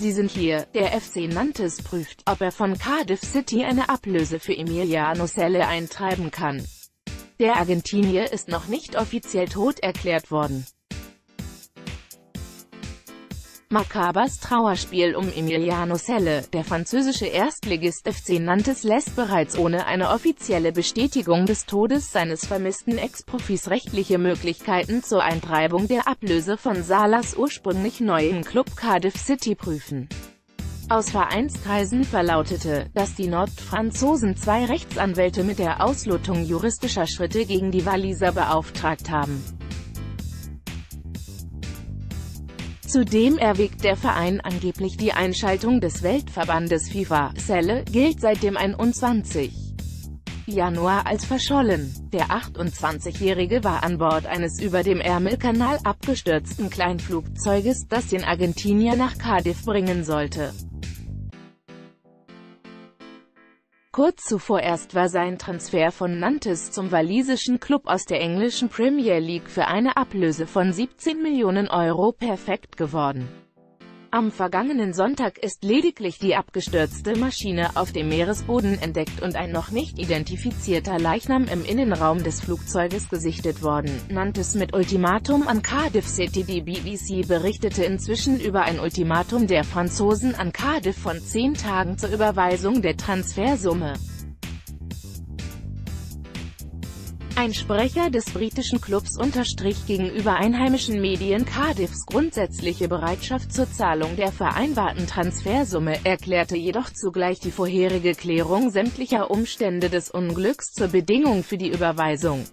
Sie sind hier. Der FC Nantes prüft, ob er von Cardiff City eine Ablöse für Emiliano Selle eintreiben kann. Der Argentinier ist noch nicht offiziell tot erklärt worden. Makabers Trauerspiel um Emiliano Selle, der französische Erstligist FC Nantes lässt bereits ohne eine offizielle Bestätigung des Todes seines vermissten Ex-Profis rechtliche Möglichkeiten zur Eintreibung der Ablöse von Salas ursprünglich neuen Club Cardiff City prüfen. Aus Vereinskreisen verlautete, dass die Nordfranzosen zwei Rechtsanwälte mit der Auslotung juristischer Schritte gegen die Waliser beauftragt haben. Zudem erwägt der Verein angeblich die Einschaltung des Weltverbandes FIFA. Selle gilt seit dem 21. Januar als verschollen. Der 28-Jährige war an Bord eines über dem Ärmelkanal abgestürzten Kleinflugzeuges, das den Argentinier nach Cardiff bringen sollte. Kurz zuvor erst war sein Transfer von Nantes zum walisischen Klub aus der englischen Premier League für eine Ablöse von 17 Millionen Euro perfekt geworden. Am vergangenen Sonntag ist lediglich die abgestürzte Maschine auf dem Meeresboden entdeckt und ein noch nicht identifizierter Leichnam im Innenraum des Flugzeuges gesichtet worden, Nantes mit Ultimatum an Cardiff City. Die BBC berichtete inzwischen über ein Ultimatum der Franzosen an Cardiff von zehn Tagen zur Überweisung der Transfersumme. Ein Sprecher des britischen Clubs unterstrich gegenüber einheimischen Medien Cardiffs grundsätzliche Bereitschaft zur Zahlung der vereinbarten Transfersumme, erklärte jedoch zugleich die vorherige Klärung sämtlicher Umstände des Unglücks zur Bedingung für die Überweisung.